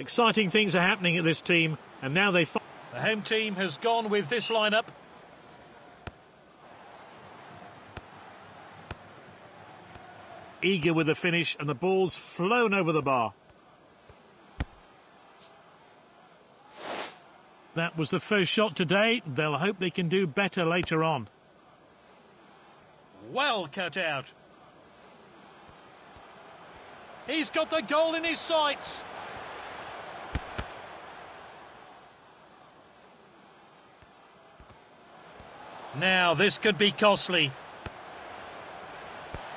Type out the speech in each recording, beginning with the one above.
Exciting things are happening at this team, and now they... The home team has gone with this lineup. Eager with the finish, and the ball's flown over the bar. That was the first shot today. They'll hope they can do better later on. Well cut out. He's got the goal in his sights. Now, this could be costly.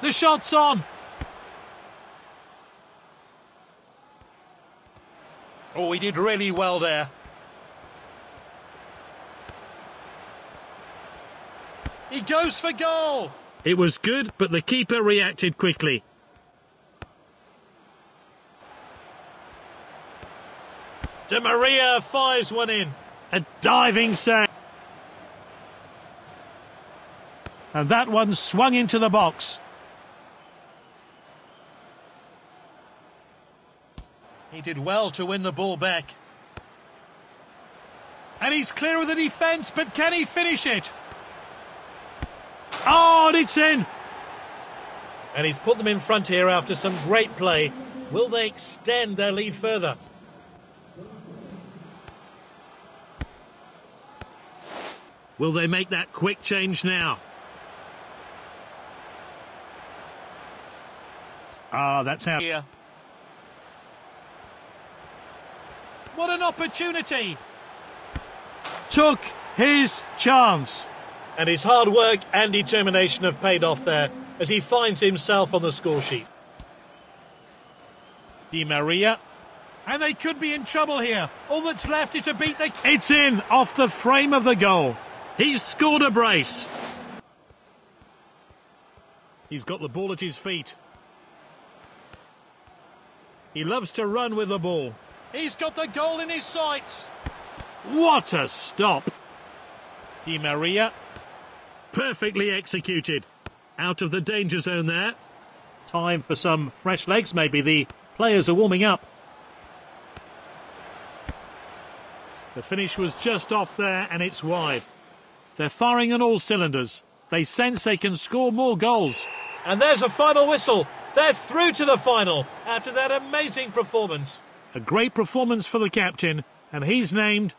The shot's on. Oh, he did really well there. He goes for goal. It was good, but the keeper reacted quickly. Di Maria fires one in. A diving save. And that one swung into the box. He did well to win the ball back. And he's clear of the defence, but can he finish it? Oh, and it's in! And he's put them in front here after some great play. Will they extend their lead further? Will they make that quick change now? Ah, that's out. Here. What an opportunity! Took his chance. And his hard work and determination have paid off there as he finds himself on the score sheet. Di Maria. And they could be in trouble here. All that's left is a beat. They... It's in off the frame of the goal. He's scored a brace. He's got the ball at his feet. He loves to run with the ball. He's got the goal in his sights. What a stop. Di Maria. Perfectly executed. Out of the danger zone there. Time for some fresh legs, maybe. The players are warming up. The finish was just off there and it's wide. They're firing on all cylinders. They sense they can score more goals. And there's a final whistle. They're through to the final after that amazing performance. A great performance for the captain, and he's named